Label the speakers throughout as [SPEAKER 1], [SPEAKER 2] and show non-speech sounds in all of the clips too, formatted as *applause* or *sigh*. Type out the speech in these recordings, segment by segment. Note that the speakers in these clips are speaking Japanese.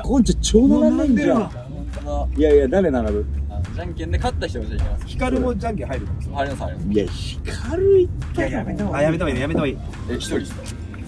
[SPEAKER 1] こんちゃん超並んでんじゃん。いやいや誰並ぶ？
[SPEAKER 2] じゃんけんで勝った人がじゃあいきます
[SPEAKER 3] 光もじゃんけん入るの
[SPEAKER 2] 入ります入ります。
[SPEAKER 1] いや光るいった
[SPEAKER 3] いややめた方がいい。あやめた方がいいねやめた方がいい。
[SPEAKER 2] え一人ですか？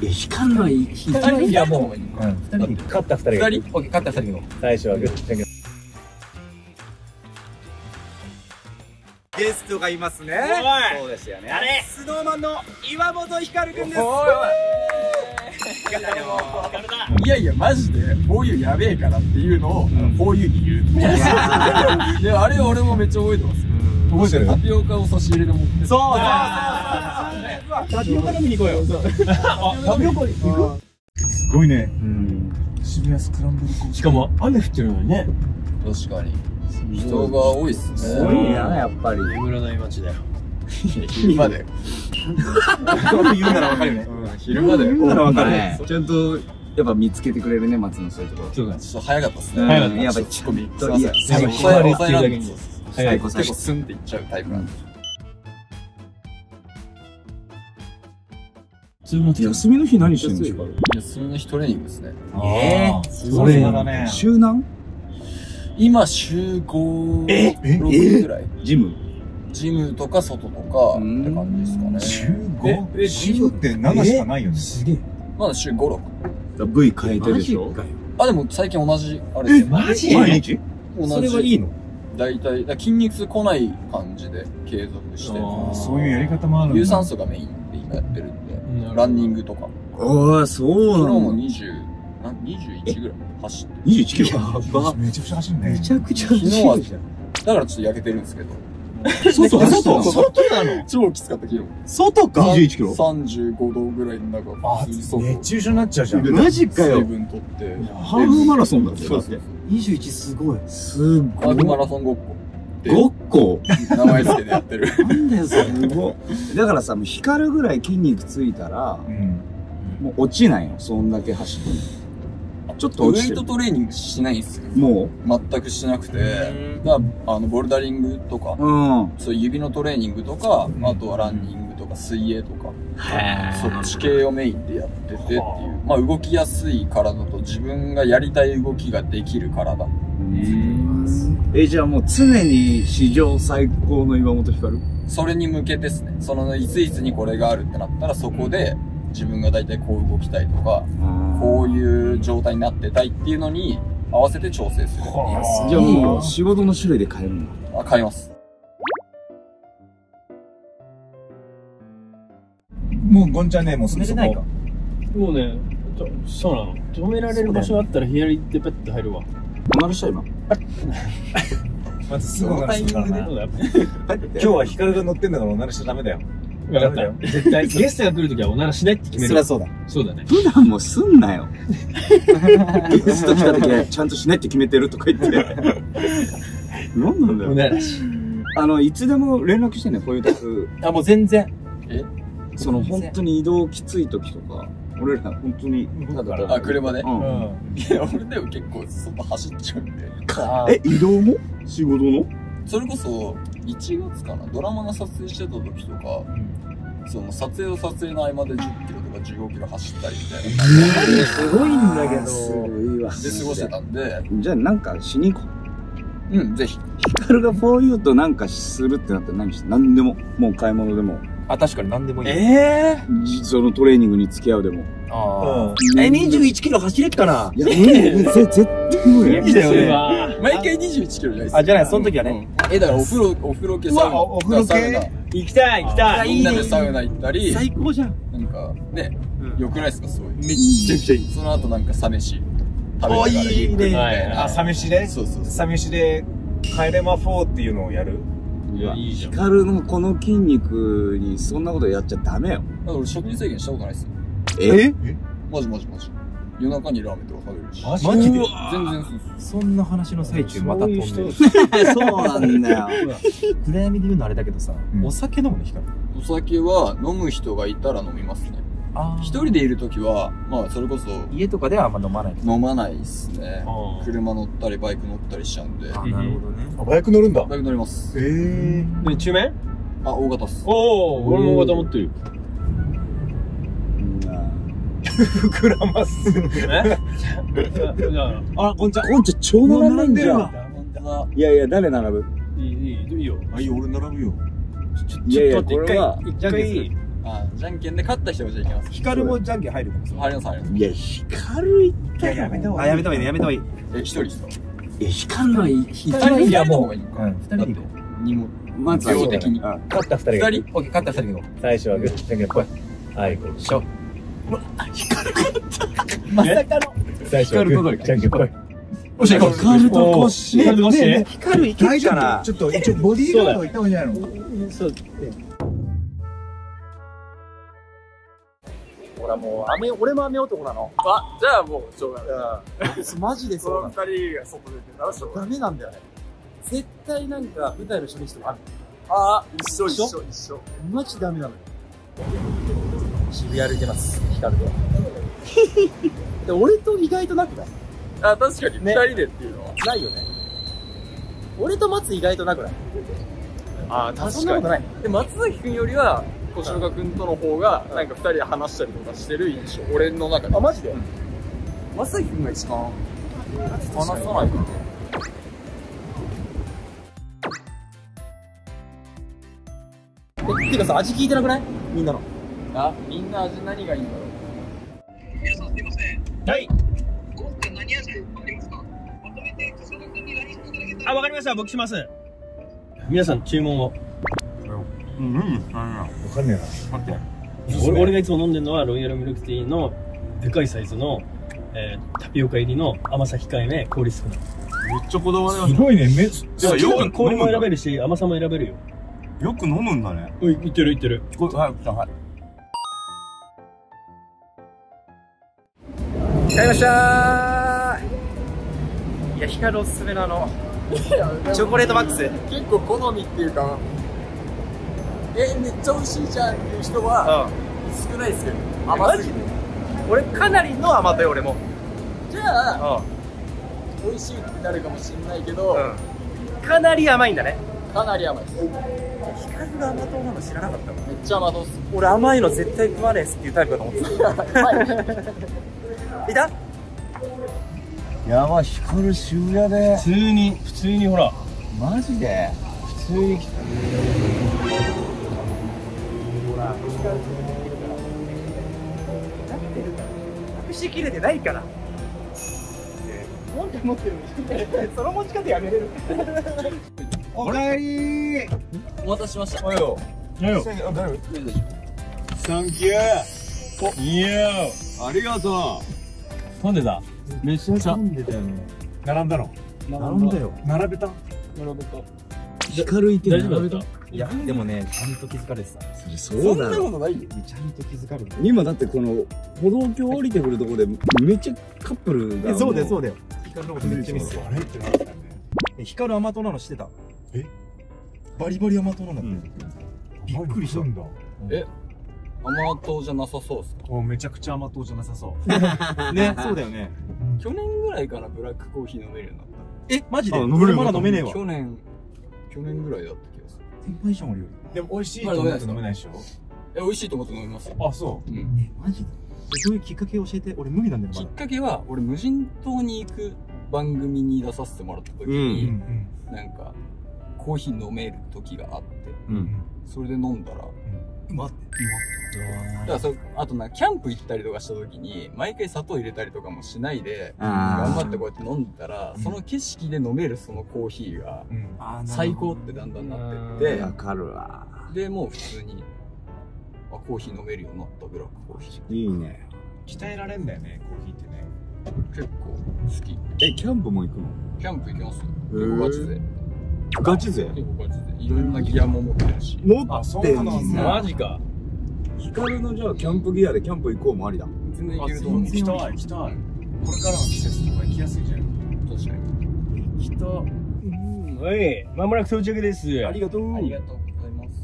[SPEAKER 1] いや光るのはい。
[SPEAKER 2] やもう
[SPEAKER 3] 二人勝った二人
[SPEAKER 2] 二人？
[SPEAKER 3] オッケー勝った二人の。最初はグーじゃんけんゲストがいますね。そうですよね。
[SPEAKER 4] 誰？
[SPEAKER 3] スノーマンの岩本光くんです。
[SPEAKER 2] いやいやマジでこういうやべえからっていうのをこういうに言う。*laughs* であれ俺もめっちゃ覚えてます。よ
[SPEAKER 3] 覚えてる？
[SPEAKER 2] タピオカを差し入れで持って
[SPEAKER 3] そうタピオカ飲みに行こうよ。タピオカ行く？すごいね。渋谷スクランブル交差。
[SPEAKER 4] しかも雨降ってるのにね。
[SPEAKER 2] 確かに。人が多いっすね。
[SPEAKER 1] すごいなやっぱり。
[SPEAKER 4] 占い町だよ。*laughs*
[SPEAKER 2] 昼間 *laughs* で
[SPEAKER 3] 言うならわかるよね
[SPEAKER 2] 昼間で。ちょ
[SPEAKER 3] ならわかる。
[SPEAKER 1] ねちゃんとやっぱ見つけてくれるね松のそういうところ
[SPEAKER 4] そうだ
[SPEAKER 2] っと早かったっすね。
[SPEAKER 1] うん。
[SPEAKER 4] 早かった。
[SPEAKER 1] やっぱ
[SPEAKER 2] ツッコミす
[SPEAKER 1] と
[SPEAKER 2] い
[SPEAKER 1] や
[SPEAKER 4] 最高
[SPEAKER 2] 抑えられて
[SPEAKER 4] 最高
[SPEAKER 1] 最高最高
[SPEAKER 2] 結構スンっていっちゃうタイプなんで
[SPEAKER 1] 休みの日何してんの？光る
[SPEAKER 2] 休みの日トレーニングですね。
[SPEAKER 4] ええ
[SPEAKER 3] それだね
[SPEAKER 1] 週何？
[SPEAKER 2] 今週5
[SPEAKER 3] え？え
[SPEAKER 2] ？6ぐらい。
[SPEAKER 1] ジム？
[SPEAKER 2] ジムとか外とか
[SPEAKER 1] うん
[SPEAKER 2] って感じですかね。
[SPEAKER 3] 15週って7しかないよね。
[SPEAKER 4] すげえ
[SPEAKER 2] まだ週56
[SPEAKER 1] V 変えてでしょ？
[SPEAKER 2] あでも最近同じあれですよ。
[SPEAKER 4] マジ？
[SPEAKER 3] 毎日？
[SPEAKER 2] 同じ。
[SPEAKER 3] それはいいの？
[SPEAKER 2] 大体だ筋肉痛来ない感じで継続して。
[SPEAKER 3] そういうやり方もあるんだ。
[SPEAKER 2] 有酸素がメインで今やってるんで。ランニングとか。
[SPEAKER 1] ああそう
[SPEAKER 2] 昨日も
[SPEAKER 1] なの
[SPEAKER 2] 20な21ぐらい走って
[SPEAKER 1] 21キロ？ば。
[SPEAKER 3] めちゃくちゃ走るね。
[SPEAKER 1] めちゃくちゃ
[SPEAKER 2] 昨日は
[SPEAKER 1] 走るじゃん。
[SPEAKER 2] だからちょっと焼けてるんですけど
[SPEAKER 1] 外外
[SPEAKER 3] 外なの？
[SPEAKER 2] 超きつかった昨日
[SPEAKER 3] 外か
[SPEAKER 1] ？21キロ。
[SPEAKER 2] 35度ぐらいの中
[SPEAKER 3] あ熱中症になっちゃうじゃん。
[SPEAKER 1] マジかよ。
[SPEAKER 2] 水分取って。
[SPEAKER 1] ハーフマラソンだって
[SPEAKER 2] そうそう。
[SPEAKER 3] 21すごい。
[SPEAKER 1] す
[SPEAKER 2] ハーフマラソンごっこ
[SPEAKER 1] ごっこ？
[SPEAKER 2] 名前付けてやってる。
[SPEAKER 1] なんだよそれ。すごい。だからさもう光るぐらい筋肉ついたら
[SPEAKER 3] うん。
[SPEAKER 1] もう落ちないよそんだけ走ってもちょっと
[SPEAKER 2] ウ
[SPEAKER 1] 落ちてる
[SPEAKER 2] ェイトトレーニングしないんですよ
[SPEAKER 1] も
[SPEAKER 2] 全くしなくて。だあのボルダリングとか。
[SPEAKER 1] ううん。
[SPEAKER 2] そういう指のトレーニングとかあとはランニングとか水泳とか。そっち系をメインでやっててっていう。まあ動きやすい体と自分がやりたい動きができる体。
[SPEAKER 1] えじゃあもう常に史上最高の岩本光
[SPEAKER 2] それに向けてですね。そのいついつにこれがあるってなったらそこで自分が大体こう動きたいとかこういう状態になってたいっていうのに合わせて調整する。
[SPEAKER 1] じゃあもう仕事の種類で変えるの？
[SPEAKER 2] あ買います。
[SPEAKER 3] もうゴンちゃんねもうすぐそこ
[SPEAKER 4] もうねちょそうなの。止められる場所あったら左行ってペッて入るわ。
[SPEAKER 1] おならした今？
[SPEAKER 3] まず *laughs* すぐおならするからな *laughs* 今日は光が乗ってんだからおならしちゃダメだよ
[SPEAKER 4] 分かったよ。絶対。*laughs* ゲストが来るときはおならしないって決める。
[SPEAKER 3] そうだ。
[SPEAKER 4] そうだね。
[SPEAKER 1] 普段もすんなよ。*laughs* ゲスト来た時はちゃんとしないって決めてるとか言って。何なんだ
[SPEAKER 4] お
[SPEAKER 1] よ
[SPEAKER 4] ならし。
[SPEAKER 1] あのいつでも連絡してねこういう時。
[SPEAKER 3] あもう全然。
[SPEAKER 1] その本当に移動きつい時とか俺ら本当に。ただ
[SPEAKER 2] あ車で？
[SPEAKER 1] うん。
[SPEAKER 3] うん。
[SPEAKER 2] いや俺でも結構外走っちゃうんで。
[SPEAKER 1] え移動も？仕事の？
[SPEAKER 2] それこそ1月かなドラマの撮影してた時とか、その撮影と撮影の合間で10キロとか15キロ走ったりみたいな。感
[SPEAKER 4] すごいんだけど。
[SPEAKER 1] すごいわ
[SPEAKER 2] じで過ごしてたんで。
[SPEAKER 1] じゃあなんかしに行こう。
[SPEAKER 2] うんぜひ。
[SPEAKER 1] ヒカルが 4U となんかするってなったら何して何でも。もう買い物でも。
[SPEAKER 3] あ確かに何でもいい。
[SPEAKER 4] ええ
[SPEAKER 1] じそのトレーニングに付き合うでも
[SPEAKER 2] あ
[SPEAKER 3] うん。え21キロ走れっかな？い
[SPEAKER 1] や無理無理ぜ絶対無理。
[SPEAKER 3] いや
[SPEAKER 4] するわ
[SPEAKER 2] 毎回21キロじゃないです
[SPEAKER 3] あじゃないその時はね。
[SPEAKER 2] うんえだからお風呂お風呂系サウナ。
[SPEAKER 3] お風呂系？
[SPEAKER 4] 行きたい行きたい。
[SPEAKER 2] みんなでサウナ行ったり
[SPEAKER 3] 最高じゃん。
[SPEAKER 2] なんかね
[SPEAKER 4] うん。
[SPEAKER 2] よくないですかすごい
[SPEAKER 3] めっちゃくちゃいい。
[SPEAKER 2] その後なんかサ飯食べ
[SPEAKER 3] いいね。あサ飯で
[SPEAKER 2] そうそうそう。
[SPEAKER 3] サ飯で帰れま4っていうのをやる？
[SPEAKER 4] いやいいじゃん。
[SPEAKER 1] ヒカルのこの筋肉にそんなことやっちゃダメよ。
[SPEAKER 2] だから俺食事制限したことないですよ
[SPEAKER 1] え？
[SPEAKER 2] マジマジマジ夜中にラーメンとか食べるし。
[SPEAKER 3] マ
[SPEAKER 4] ジで？
[SPEAKER 2] 全然そう
[SPEAKER 3] そんな話の最中また飛んでる。
[SPEAKER 1] そうなんだよ。*laughs*
[SPEAKER 3] 暗闇で言うのあれだけどさ、
[SPEAKER 1] うん。
[SPEAKER 3] お酒飲むの光る？
[SPEAKER 2] お酒は飲む人がいたら飲みますね。
[SPEAKER 3] あ
[SPEAKER 2] 一人でいる時はまあそれこそ
[SPEAKER 3] 家とかではあんま飲まない。
[SPEAKER 2] 飲まないっすね。
[SPEAKER 4] あー。
[SPEAKER 2] 車乗ったりバイク乗ったりしちゃうんで。
[SPEAKER 3] あなるほどね。
[SPEAKER 5] バイク乗るんだ。
[SPEAKER 2] バイク乗ります。
[SPEAKER 5] ええ
[SPEAKER 4] で中面
[SPEAKER 2] あ大型っす。
[SPEAKER 4] おお俺も大型持ってる
[SPEAKER 3] 膨らます。
[SPEAKER 4] あ、*laughs*
[SPEAKER 3] あ、こんちゃん。
[SPEAKER 1] こんちゃん超並んでんじゃん。
[SPEAKER 2] 本当だ。
[SPEAKER 1] いやいや、誰並ぶ
[SPEAKER 4] いい、いい、いいよ。
[SPEAKER 3] あ、いいよ、俺並ぶよ。
[SPEAKER 4] ちょっと待って
[SPEAKER 1] これは、
[SPEAKER 4] 一
[SPEAKER 3] じゃんけんする
[SPEAKER 4] 回、
[SPEAKER 2] あ、じゃんけんで勝った人がじゃあいきます。
[SPEAKER 3] 光もじゃんけん入る。
[SPEAKER 2] 入ります、入ります。
[SPEAKER 1] いや、光るいった
[SPEAKER 3] いや、やめた方がいい。あ、やめた方がいいね、やめた方がいい。
[SPEAKER 2] え、一人ですか
[SPEAKER 1] いや、光るはいい。
[SPEAKER 2] 二人いや、もう。
[SPEAKER 3] うん、二人で
[SPEAKER 2] も。
[SPEAKER 1] まずは
[SPEAKER 2] 量的に。
[SPEAKER 1] うん
[SPEAKER 3] う。勝った二人
[SPEAKER 2] 二
[SPEAKER 3] が。
[SPEAKER 2] 人オッケー、勝った二人で
[SPEAKER 3] 最初はグー、じゃんけんぽい。はい、こう。しょ。
[SPEAKER 2] まさかの。
[SPEAKER 3] 最初はグー、じゃんけんぽい。
[SPEAKER 2] よっしゃ、行こう。
[SPEAKER 1] 光るとコッシ
[SPEAKER 4] 光るとコッシー
[SPEAKER 1] 光るいけるかな
[SPEAKER 3] ちょっと、一応ボディーガード行った方がいいんじゃないの
[SPEAKER 4] そう。
[SPEAKER 3] ほらもう、雨、俺も雨男なの。
[SPEAKER 2] あ、じゃあもう、しょうがない。
[SPEAKER 3] マジでそうなの。
[SPEAKER 2] 二人が外出てたらしょうがない。
[SPEAKER 3] ダメなんだよね。絶対なんか舞台の初日とかある。
[SPEAKER 2] あ、一緒
[SPEAKER 3] 一緒
[SPEAKER 2] 一緒一緒。
[SPEAKER 3] マジダメなのよ。渋谷歩いてます、光と。*laughs* で、俺と意外となくない？
[SPEAKER 2] あ、確かに、二
[SPEAKER 3] ね
[SPEAKER 2] 人でっていうのは。
[SPEAKER 3] ないよね。俺と松意外となくない？
[SPEAKER 2] あ、
[SPEAKER 3] そんなことない。
[SPEAKER 2] で、松崎くんよりは、小岡くんとの方が、なんか二人で話したりとかしてる印象。俺の中で。
[SPEAKER 3] あ、マジで？
[SPEAKER 2] 松崎くんが一番、話さないかな。
[SPEAKER 3] え、てかさ、味聞いてなくない？みんなの。
[SPEAKER 2] あ、みんな味何がいいんだろう？
[SPEAKER 4] はい。あ、わかりました。僕します。皆さん、注文を。
[SPEAKER 3] うん、わかん。ねえな。待って。
[SPEAKER 4] 俺俺がいつも飲ん。でるのは、ロイヤルミルクティーのでかいサイズの、えータピオカ入りの甘さ控えめ、氷少ない。
[SPEAKER 3] めっちゃこだわりますごいね、め、じゃあよく
[SPEAKER 4] 氷も選べ
[SPEAKER 3] る。
[SPEAKER 4] るし、甘さも選べるよ。
[SPEAKER 3] よく飲むん。だね。
[SPEAKER 4] おい、いってるいってる。
[SPEAKER 3] はい。
[SPEAKER 5] 買いましたーいや、光るおすすめのあの、チョコレートマックス。
[SPEAKER 2] 結構好みっていうか、え、めっちゃ美味しいじゃんっていう人は、
[SPEAKER 5] う
[SPEAKER 2] 少ないですけど。
[SPEAKER 5] ん。
[SPEAKER 2] 甘すぎて。
[SPEAKER 5] 俺、かなりの甘党よ、俺も。
[SPEAKER 2] じゃあ、
[SPEAKER 5] う
[SPEAKER 2] 美味しいってなるかもしれないけど、
[SPEAKER 5] ん。うん。かなり甘いんだね。
[SPEAKER 2] かなり甘いです。
[SPEAKER 5] 光が甘党なの知らなかったわ。
[SPEAKER 2] めっちゃ甘党っす。
[SPEAKER 5] 俺、甘いの絶対食わねえっすっていうタイプだと思ってた。いた？
[SPEAKER 3] やばい、光る渋谷で。
[SPEAKER 4] 普通に、普通にほら、
[SPEAKER 3] マジで？
[SPEAKER 4] 普通に来た。
[SPEAKER 5] 隠しきれてないから。持って持ってる。その持ち方やめれる。
[SPEAKER 3] おかえりー。
[SPEAKER 2] お待たせしました。
[SPEAKER 3] およ。
[SPEAKER 4] やよ。
[SPEAKER 3] あ、誰？
[SPEAKER 4] サンキュー。いや
[SPEAKER 3] ありがと
[SPEAKER 4] 飛んでためっちゃ。
[SPEAKER 3] んでたよね。並んだの？
[SPEAKER 4] 並んだよ。
[SPEAKER 3] 並べた？
[SPEAKER 4] 並べた。
[SPEAKER 1] 光るいて
[SPEAKER 4] 大丈夫だった？
[SPEAKER 5] いや、でもね、ちゃんと気づかれてた。
[SPEAKER 1] そうだよ。
[SPEAKER 2] ことないよ。
[SPEAKER 5] ちゃんと気づかれてた。
[SPEAKER 1] 今だってこの歩道橋降りてくるとこでめっちゃカップルが。
[SPEAKER 5] そうだよ、そう
[SPEAKER 1] だ。
[SPEAKER 5] だよ。光のことめっちゃ。
[SPEAKER 3] あれってなったよね。
[SPEAKER 5] え光る甘党なの知ってた？
[SPEAKER 3] え？
[SPEAKER 5] バリバリ甘党なんだって。
[SPEAKER 3] びっくりしたんだ。
[SPEAKER 2] え、甘党じゃなさそうっすか？
[SPEAKER 3] おめちゃくちゃ甘党じゃなさそう。*laughs*
[SPEAKER 5] ね、そうだよね。*laughs*
[SPEAKER 2] 去年ぐらいからブラックコーヒー飲めるようになっ
[SPEAKER 5] え、マジで？
[SPEAKER 3] あ飲める
[SPEAKER 5] 俺まだ飲めねえ
[SPEAKER 2] た。
[SPEAKER 5] わ。
[SPEAKER 2] 去年、去年ぐらいだった気がする。
[SPEAKER 5] 先輩じゃん、俺よ
[SPEAKER 3] でも美味しいと思って飲めないでしょ？
[SPEAKER 2] え、美味しいと思って飲みますよ。
[SPEAKER 3] あ、そ
[SPEAKER 2] うん。
[SPEAKER 5] り。え、マジで？どういうきっかけ教えて？俺無理なんだよ、
[SPEAKER 2] きっ。かけは、俺無人島に行く番組に出させてもらった時
[SPEAKER 3] う。う
[SPEAKER 2] に、
[SPEAKER 3] ん
[SPEAKER 2] なんか、コーヒー飲める時があって、
[SPEAKER 1] う。
[SPEAKER 3] うんん。
[SPEAKER 2] それで飲んだら、
[SPEAKER 5] うまって。
[SPEAKER 2] だからそあとな、キャンプ行ったりとかした時に、毎回砂糖入れたりとかもしないで、頑張ってこうやって飲んでたら、その景色で飲めるそのコーヒーが、最高ってだんだんなってって
[SPEAKER 1] わかるわ。
[SPEAKER 2] で、もう普通に、あ、コーヒー飲めるようになったブラックコーヒー。
[SPEAKER 1] いいね。
[SPEAKER 3] 鍛えられんだよね、コーヒーってね。
[SPEAKER 2] 結構好き。
[SPEAKER 1] え、キャンプも行くの？
[SPEAKER 2] キャンプ行きますよ。結構ガチで。
[SPEAKER 1] ガチ勢？
[SPEAKER 2] 結構ガチで。いろんなギアも持ってるし。
[SPEAKER 1] 持
[SPEAKER 3] あ、そう
[SPEAKER 1] って
[SPEAKER 3] なんん
[SPEAKER 1] だ。
[SPEAKER 3] だ。
[SPEAKER 4] マジか。
[SPEAKER 1] 光のじゃあキャンプギアでキャンプ行こうもありだ。
[SPEAKER 2] 全然い
[SPEAKER 3] あ
[SPEAKER 2] けると思う。
[SPEAKER 3] 行きたい、行きたい。これからの季節とか行きやすいじゃん。
[SPEAKER 2] 確かに。
[SPEAKER 5] 人、
[SPEAKER 4] うん、おい、まもなく到着です。
[SPEAKER 5] ありがとう。
[SPEAKER 2] ありがとうございます。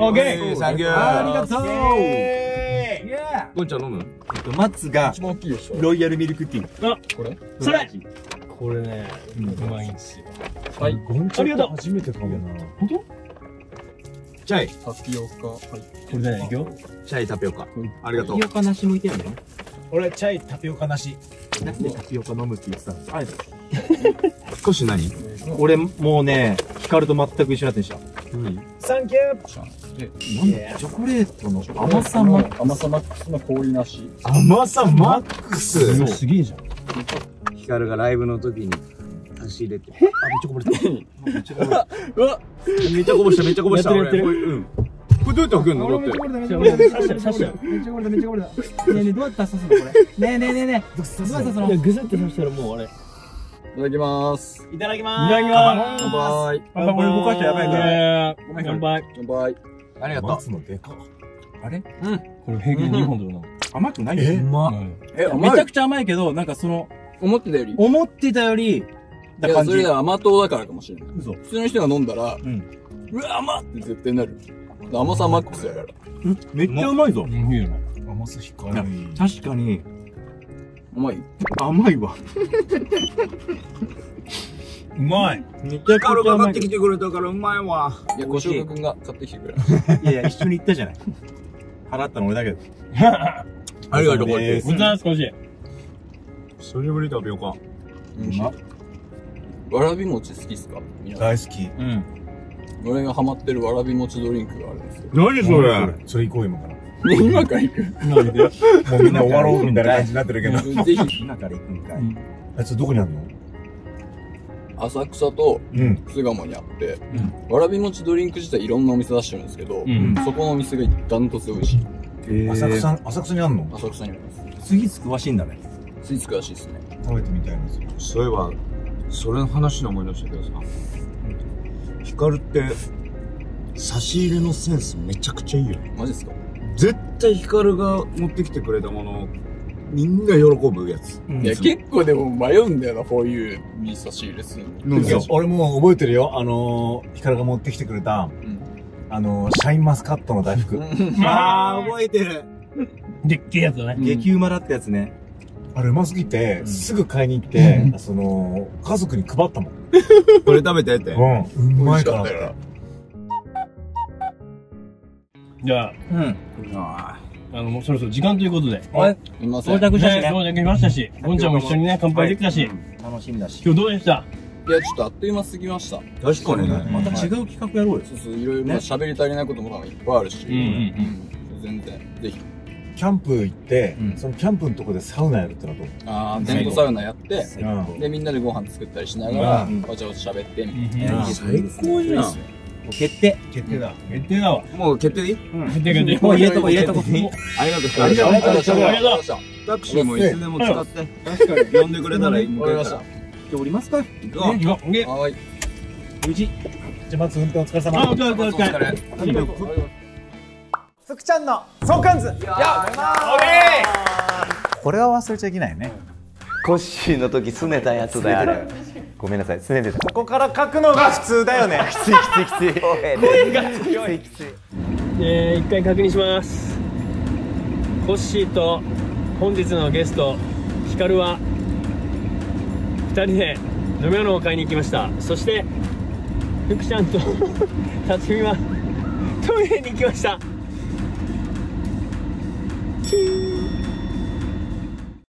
[SPEAKER 4] オッケー
[SPEAKER 1] サンキュー。
[SPEAKER 5] ありがとう
[SPEAKER 3] え
[SPEAKER 5] イエー
[SPEAKER 1] ゴンちゃん飲む？
[SPEAKER 5] マッツが
[SPEAKER 2] 一番大きいでしょ。
[SPEAKER 5] ロイヤルミルクティー。
[SPEAKER 4] あ、
[SPEAKER 2] これ？
[SPEAKER 4] それこれね、うまいんですよ。
[SPEAKER 2] はい。
[SPEAKER 3] ゴンちゃん初めてかもな。
[SPEAKER 4] 本当？
[SPEAKER 1] チャイ。
[SPEAKER 2] タピオカ。はい。
[SPEAKER 4] これじゃない？いくよ。
[SPEAKER 1] チャイタピオカ。ありがとう。
[SPEAKER 3] タピオカなし向いてんの？俺、チャイタピオカなし。なんでタピオカ飲むって言ってたんですかあれ
[SPEAKER 1] 少し何？
[SPEAKER 3] 俺、もうね、ヒカルと全く一緒になってんした。サンキューなんだ？チョコレートの甘さマック
[SPEAKER 2] 甘さマックスの氷なし。
[SPEAKER 3] 甘さマックス
[SPEAKER 4] すげえじゃん。
[SPEAKER 1] ヒカルがライブの時に差し入れて。
[SPEAKER 3] あ、めっちゃこぼれた。めっちゃこぼれた。
[SPEAKER 2] うわ
[SPEAKER 1] めっちゃこぼした、めっちゃこぼした。
[SPEAKER 4] やってるやって。
[SPEAKER 1] これどうやって開けるの？だって。
[SPEAKER 5] めっちゃこぼれためっちゃこ
[SPEAKER 4] 刺
[SPEAKER 5] ぼれたれためっちゃこぼれたねえねえどうやったら刺すのこれ？ねえねえねえねえどうやったら刺すの？
[SPEAKER 4] ぐずって刺したらもうあれ。い
[SPEAKER 2] いただきます。
[SPEAKER 3] いただき
[SPEAKER 4] た
[SPEAKER 3] ま
[SPEAKER 4] だきます。
[SPEAKER 2] 乾杯。
[SPEAKER 3] あんまこれ動かしたらやばいから。
[SPEAKER 4] ごめん、乾杯。
[SPEAKER 2] 乾杯。
[SPEAKER 1] ありがと
[SPEAKER 3] 待つのでか。あれ？
[SPEAKER 4] これ平均2本でなの？
[SPEAKER 3] 甘くないえ
[SPEAKER 1] ま
[SPEAKER 3] え、めちゃくちゃ甘いけど、なんかその、
[SPEAKER 2] 思ってたより。
[SPEAKER 3] 思ってたより、だ
[SPEAKER 2] いや、
[SPEAKER 3] 感じ
[SPEAKER 2] それ。は甘党だからかもしれない。
[SPEAKER 3] 嘘。
[SPEAKER 2] 普通の人が飲んだら、
[SPEAKER 3] ん
[SPEAKER 2] うわ、甘っって絶対なる。甘さマックスだから。
[SPEAKER 3] めっちゃうまいぞ。
[SPEAKER 4] うん、いいよな。
[SPEAKER 3] 甘さ控え確かに、
[SPEAKER 2] 甘い？
[SPEAKER 3] 甘いわ。うまい。めちゃくちゃうまい
[SPEAKER 1] が買って。きてくれたからうまいわ。
[SPEAKER 2] いや、ご翔くんが買ってきてくれた。*laughs*
[SPEAKER 3] いやいや、一緒に行ったじゃない。払ったの俺だけど。*laughs*
[SPEAKER 1] ありがとう、こうやって。
[SPEAKER 4] 本当は少し。
[SPEAKER 1] 久しぶりタピオカ。
[SPEAKER 2] うんまわらび餅好きっすか？
[SPEAKER 3] 大好き。
[SPEAKER 1] うん。
[SPEAKER 2] 俺がハマってるわらび餅ドリンクがあるんですよ。
[SPEAKER 1] 何それ？
[SPEAKER 3] それ？行こう今から。
[SPEAKER 2] 今から行く。
[SPEAKER 3] もうみんな終わろうみたいな感じになってるけど。*laughs*
[SPEAKER 2] ぜひ、
[SPEAKER 3] 今から行くんかい。あいつどこにあんの？
[SPEAKER 2] 浅草と
[SPEAKER 3] うん。
[SPEAKER 2] 巣鴨にあって、わらび餅ドリンク自体いろんなお店出してるんですけど、
[SPEAKER 4] ん
[SPEAKER 2] そこのお店がダントツで美味しい。
[SPEAKER 3] 浅草、浅草にあんの？
[SPEAKER 2] 浅草にあります。
[SPEAKER 3] スイーツ詳しいんだね。
[SPEAKER 2] スイーツ詳しいですね。
[SPEAKER 3] 食べてみたいんですよ。
[SPEAKER 1] そういえば、それの話で思い出したけどさ、ヒカルって、差し入れのセンスめちゃくちゃいいよね。
[SPEAKER 2] マジですか？
[SPEAKER 1] 絶対ヒカルが持ってきてくれたもの、みんな喜ぶやつ。
[SPEAKER 2] いや、結構でも迷うんだよな、こういうに差し入れするの。
[SPEAKER 3] 俺も覚えてるよ。あのー、ヒカルが持ってきてくれた、
[SPEAKER 2] ん
[SPEAKER 3] あのー、シャインマスカットの大福。
[SPEAKER 1] あー、覚えてる。
[SPEAKER 4] でっけえやつだね。
[SPEAKER 3] 激うまだったやつね。あれうますぎて、すぐ買いに行って、その、家族に配ったもん。*laughs*
[SPEAKER 1] これ食べてって。
[SPEAKER 3] うん。うまいからって
[SPEAKER 2] 美味しかったよ。
[SPEAKER 4] じゃあ、
[SPEAKER 1] うん。
[SPEAKER 4] あの、もうそろそろ時間ということで。
[SPEAKER 3] はい。到着したし。
[SPEAKER 4] 到着しましたし、ゴンちゃんも一緒にね、乾杯できたし、
[SPEAKER 3] 楽しみだし。
[SPEAKER 4] 今日どうでした？
[SPEAKER 2] や、ちょっとあっという間すぎました。
[SPEAKER 1] 確かにね。
[SPEAKER 3] また違う企画やろうよ。
[SPEAKER 2] そうそう、いろいろまあ喋り足りないこともいっぱいあるし、
[SPEAKER 4] うんうん
[SPEAKER 2] うん全然、ぜひ。
[SPEAKER 3] キャンプ行って、
[SPEAKER 1] うん
[SPEAKER 3] そのキャンプのとこでサウナやるってのはどう？
[SPEAKER 2] あー、テントサウナやって、
[SPEAKER 3] うん
[SPEAKER 2] で、みんなでご飯作ったりしながら、
[SPEAKER 3] うん
[SPEAKER 2] わちゃわちゃ喋って、みたいな。
[SPEAKER 1] 最高じゃん。
[SPEAKER 3] 決定決定だ。
[SPEAKER 4] 決定だわ。
[SPEAKER 1] もう決定でいい？
[SPEAKER 4] 決定決定。
[SPEAKER 3] もう入れとこ入れとこ。
[SPEAKER 1] ありがとう、
[SPEAKER 2] ありがとうございました。
[SPEAKER 4] ありがとう
[SPEAKER 2] ありがとうございま
[SPEAKER 1] タクシーもいつでも使って。確かに。呼んでくれたらいい。
[SPEAKER 2] わかりました
[SPEAKER 1] 今日降りますか？行こう。
[SPEAKER 4] 行こう。
[SPEAKER 2] した。はーい。
[SPEAKER 3] 無事。じゃあ、まず運転お疲れ様。
[SPEAKER 4] あ、お疲れお疲れお疲れ。
[SPEAKER 5] 福ちゃんの相関図。いやこれは忘れちゃいけないよね。
[SPEAKER 6] コッシーの時すねたやつだよ。あ *laughs* れごめんなさい。すねてた。
[SPEAKER 5] ここから書くのが普通だよね。*laughs*
[SPEAKER 6] きついきついきつい。声が強い。きつい
[SPEAKER 4] えー、一回確認します。コッシーと本日のゲストヒカルは2人で飲み物を買いに行きました。そして福ちゃんと辰巳はトイレに行きました